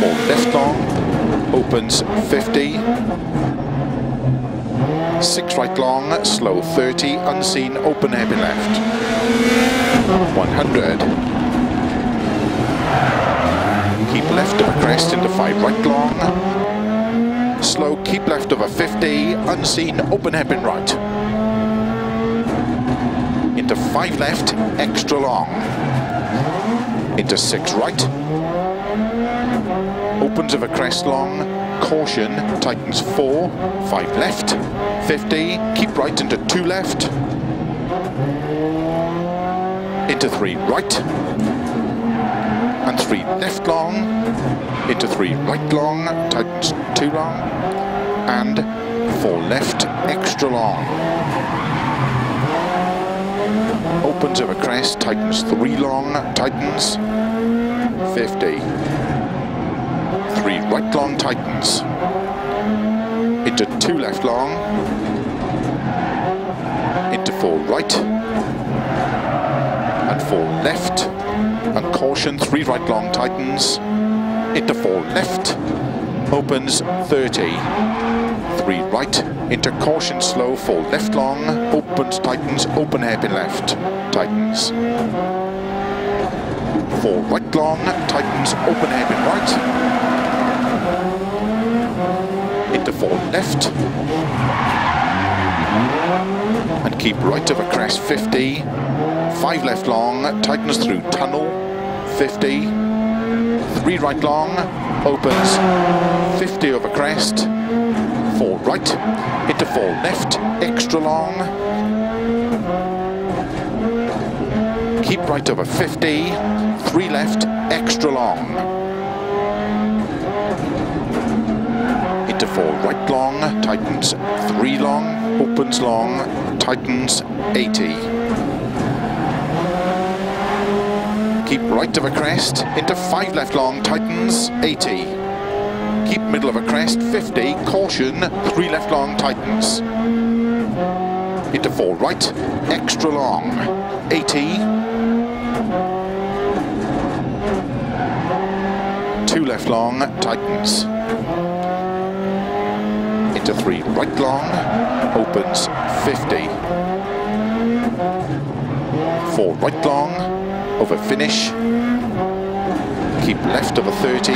four left long, opens 50. Six right long, slow 30, unseen, open hairpin left. 100. Keep left of a crest into five right long. Slow, keep left of a 50, unseen, open hairpin right. Into five left, extra long. Into six right. Opens of a crest long, caution, tightens four, five left, 50, keep right into two left, into three right, and three left long, into three right long, tightens two long, and four left, extra long. Opens a crest, tightens three long, tightens 50. Three right long, tightens. Into two left long. Into four right. And four left. And caution, three right long, tightens. Into four left. Opens 30 three right, into caution slow, four left long, opens, tightens, open hairpin left, tightens. Four right long, tightens, open hairpin right. Into four left. And keep right of a crest, 50. Five left long, tightens through tunnel, 50. Three right long, opens, 50 over crest, four right, into four left, extra long. Keep right over 50, three left, extra long. Into four right long, tightens three long, opens long, tightens 80. Keep right of a crest, into five left long, tightens 80. Keep middle of a crest, 50, caution, three left long, tightens. Into four right, extra long, 80. Two left long, tightens. Into three right long, opens 50. Four right long, over finish. Keep left of a 30.